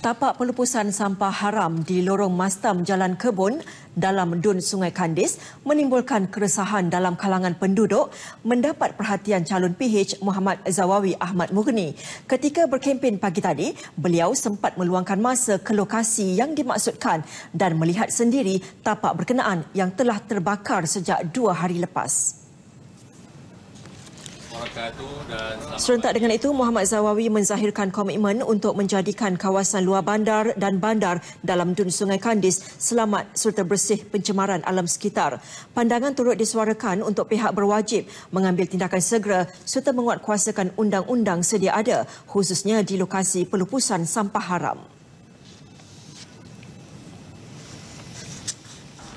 Tapak pelupusan sampah haram di lorong Mastam Jalan Kebun dalam Dun Sungai Kandis menimbulkan keresahan dalam kalangan penduduk mendapat perhatian calon PH Muhammad Zawawi Ahmad Mughni. Ketika berkempen pagi tadi, beliau sempat meluangkan masa ke lokasi yang dimaksudkan dan melihat sendiri tapak berkenaan yang telah terbakar sejak dua hari lepas. Serentak dengan itu, Muhammad Zawawi menzahirkan komitmen untuk menjadikan kawasan luar bandar dan bandar dalam dun Sungai Kandis selamat serta bersih pencemaran alam sekitar. Pandangan turut disuarakan untuk pihak berwajib mengambil tindakan segera serta menguatkuasakan undang-undang sedia ada khususnya di lokasi pelupusan sampah haram.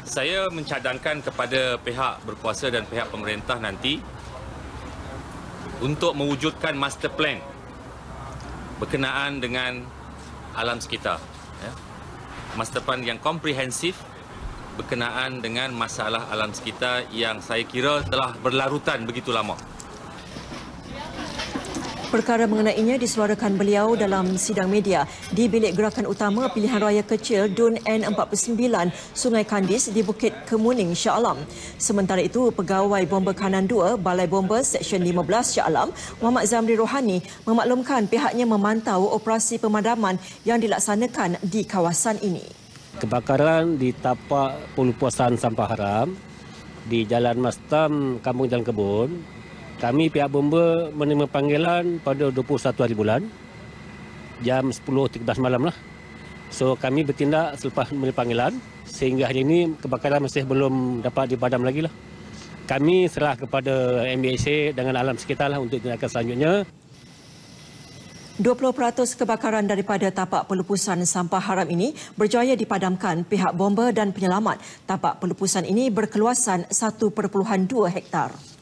Saya mencadangkan kepada pihak berkuasa dan pihak pemerintah nanti untuk mewujudkan master plan berkenaan dengan alam sekitar. Ya. Master plan yang komprehensif berkenaan dengan masalah alam sekitar yang saya kira telah berlarutan begitu lama. Perkara mengenainya disuarakan beliau dalam sidang media di bilik gerakan utama pilihan raya kecil DUN N49 Sungai Kandis di Bukit Kemuning, Shah Alam. Sementara itu, Pegawai Bomba Kanan 2 Balai Bomba Seksyen 15 Shah Alam, Muhammad Zamri Rohani memaklumkan pihaknya memantau operasi pemadaman yang dilaksanakan di kawasan ini. Kebakaran di tapak pelupusan sampah haram di Jalan Mastam, Kampung Jalan Kebun kami pihak bomba menerima panggilan pada 21 hari bulan jam 10.13 malam lah. So kami bertindak selepas menerima panggilan sehingga hari ini kebakaran masih belum dapat dipadam lagi lah. Kami serah kepada MBSA dengan alam sekitar lah untuk tindakan selanjutnya. 20% kebakaran daripada tapak pelupusan sampah haram ini berjaya dipadamkan pihak bomba dan penyelamat. Tapak pelupusan ini berkeluasan 1.2 hektar.